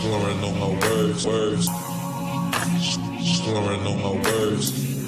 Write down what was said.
Slurring on my words, words. Slurring on my words.